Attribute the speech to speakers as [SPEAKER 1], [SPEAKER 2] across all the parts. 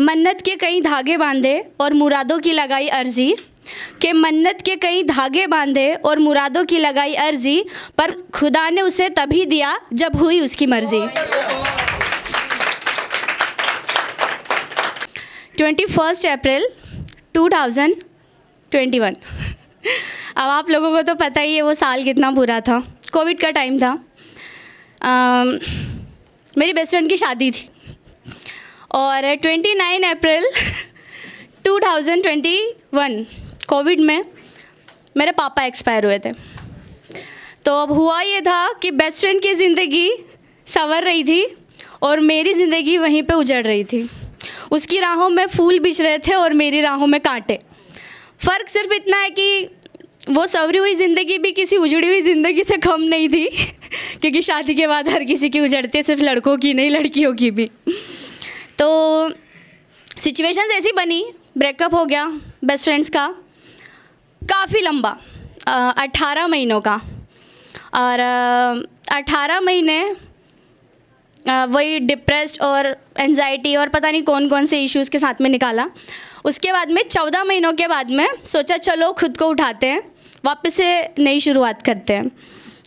[SPEAKER 1] मन्नत के कई धागे बांधे और मुरादों की लगाई अर्जी। कि मन्नत के कई धागे बांधे और मुरादों की लगाई अर्जी पर खुदा ने उसे तभी दिया जब हुई उसकी मर्ज़ी। Twenty first April two thousand twenty one. अब आप लोगों को तो पता ही है वो साल कितना बुरा था। कोविड का टाइम था। अम, मेरी बेस्ट फ्रेंड की शादी थी। और twenty nine April two thousand twenty one, Covid में मेरे पापा एक्सपायर हुए थे। तो अब हुआ ये था कि बेस्ट फ्रेंड की ज़िंदगी संवर रही थी और मेरी ज़िंदगी वहीं पे उजड़ रही थी। उसकी राहों में फूल बिछ रहे थे और मेरी राहों में कांटे। फ़र्क सिर्फ़ इतना है कि वो सवरी हुई ज़िंदगी भी किसी उजड़ी हुई ज़िंदगी से कम नहीं थी, क्योंकि शादी के बाद हर किसी की उजड़ती है, सिर्फ़ लड़कों की नहीं, लड़कियों की भी। तो सिचुएशंस ऐसी बनी ब्रेकअप हो गया बेस्ट फ्रेंड्स का, काफ़ी लंबा अट्ठारह महीनों का। और अट्ठारह महीने वही डिप्रेस्ड और एनजाइटी और पता नहीं कौन कौन से इश्यूज़ के साथ में निकाला। उसके बाद में, चौदह महीनों के बाद में, सोचा चलो खुद को उठाते हैं, वापस से नई शुरुआत करते हैं।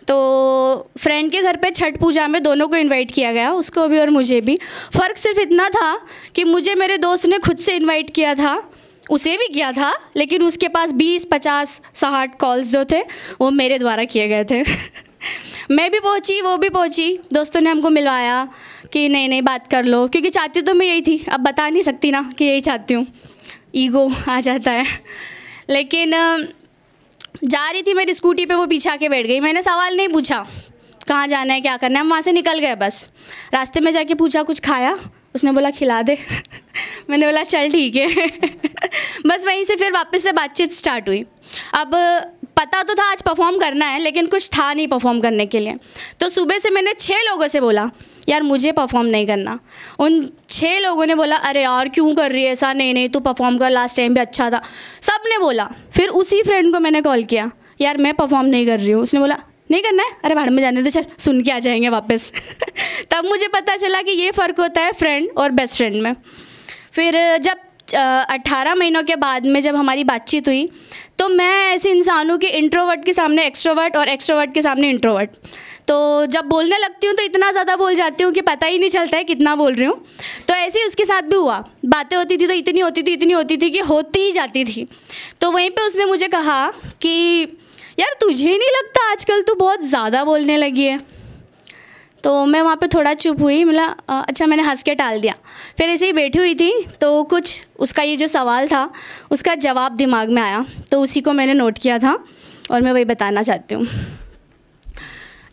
[SPEAKER 1] तो फ्रेंड के घर पे छठ पूजा में दोनों को इनवाइट किया गया, उसको भी और मुझे भी। फ़र्क सिर्फ़ इतना था कि मुझे मेरे दोस्त ने खुद से इनवाइट किया था, उसे भी किया था, लेकिन उसके पास बीस, पचास, साठ कॉल्स जो थे, वो मेरे द्वारा किए गए थे। मैं भी पहुँची, वो भी पहुँची। दोस्तों ने हमको मिलवाया कि नहीं नहीं, बात कर लो। क्योंकि चाहती तो मैं यही थी। अब बता नहीं सकती ना कि यही चाहती हूँ। ईगो आ जाता है। लेकिन जा रही थी मेरी स्कूटी पे, वो पीछे आके बैठ गई। मैंने सवाल नहीं पूछा, कहाँ जाना है, क्या करना है, हम वहाँ से निकल गए बस। रास्ते में जाके पूछा, कुछ खाया? उसने बोला, खिला दे। मैंने बोला, चल ठीक है। बस वहीं से फिर वापस से बातचीत स्टार्ट हुई। अब पता तो था आज परफॉर्म करना है, लेकिन कुछ था नहीं परफॉर्म करने के लिए। तो सुबह से मैंने छः लोगों से बोला यार मुझे परफॉर्म नहीं करना। उन छः लोगों ने बोला, अरे यार, क्यों कर रही है ऐसा? नहीं नहीं, तू परफॉर्म कर लास्ट टाइम भी अच्छा था। सबने बोला। फिर उसी फ्रेंड को मैंने कॉल किया। यार, मैं परफॉर्म नहीं कर रही हूँ। उसने बोला, नहीं करना है? अरे भाड़ में जाने दे, चल, सुन के आ जाएँगे वापस। तब मुझे पता चला कि ये फ़र्क होता है फ्रेंड और बेस्ट फ्रेंड में। फिर जब अट्ठारह महीनों के बाद में जब हमारी बातचीत हुई तो मैं ऐसे इंसान हूँ कि इंट्रोवर्ट के सामने एक्सट्रोवर्ट और एक्सट्रोवर्ट के सामने इंट्रोवर्ट तो जब बोलने लगती हूँ तो इतना ज़्यादा बोल जाती हूँ कि पता ही नहीं चलता है कितना बोल रही हूँ। तो ऐसे ही उसके साथ भी हुआ। बातें होती थी तो इतनी होती थी इतनी होती थी कि होती ही जाती थी। तो वहीं पर उसने मुझे कहा कि यार तुझे नहीं लगता आजकल तू बहुत ज़्यादा बोलने लगी है? तो मैं वहाँ पे थोड़ा चुप हुई "अ, अच्छा मैंने हंस के टाल दिया। फिर ऐसे ही बैठी हुई थी तो कुछ उसका ये जो सवाल था उसका जवाब दिमाग में आया। तो उसी को मैंने नोट किया था और मैं वही बताना चाहती हूँ।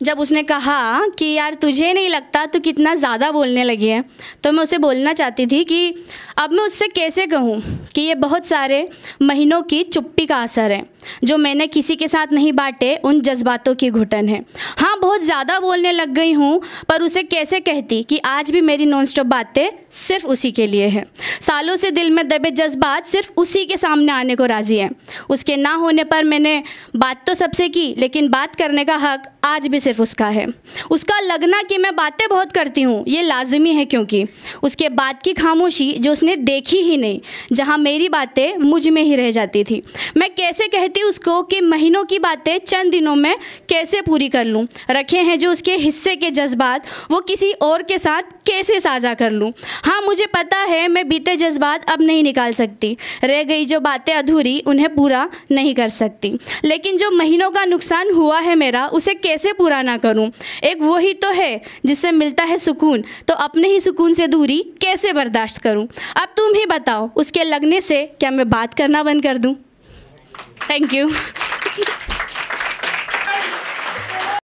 [SPEAKER 1] जब उसने कहा कि यार तुझे नहीं लगता तू कितना ज़्यादा बोलने लगी है तो मैं उसे बोलना चाहती थी कि अब मैं उससे कैसे कहूँ कि ये बहुत सारे महीनों की चुप्पी का असर है, जो मैंने किसी के साथ नहीं बांटे, उन जज्बातों की घुटन है। हाँ बहुत ज़्यादा बोलने लग गई हूँ, पर उसे कैसे कहती कि आज भी मेरी नॉन स्टॉप बातें सिर्फ़ उसी के लिए है। सालों से दिल में दबे जज्बात सिर्फ़ उसी के सामने आने को राज़ी है। उसके ना होने पर मैंने बात तो सबसे की, लेकिन बात करने का हक आज भी सिर्फ़ उसका है। उसका लगना कि मैं बातें बहुत करती हूँ, ये लाजमी है क्योंकि। उसके बाद की खामोशी जो उसने देखी ही नहीं, जहाँ मेरी बातें मुझमें ही रह जाती थी। मैं कैसे कहती उसको कि महीनों की बातें चंद दिनों में कैसे पूरी कर लूँ? रखे हैं जो उसके हिस्से के जज्बात, वो किसी और के साथ कैसे साझा कर लूँ? हाँ मुझे पता है मैं बीते जज्बात अब नहीं निकाल सकती। रह गई जो बातें अधूरी, उन्हें पूरा नहीं कर सकती। लेकिन जो महीनों का नुकसान हुआ है मेरा, उसे कैसे पूरा ना करूँ? एक वही तो है जिससे मिलता है सुकून। तो अपने ही सुकून से दूरी कैसे बर्दाश्त करूँ? अब तुम ही बताओ, उसके लगने से क्या मैं बात करना बंद कर दूँ? Thank you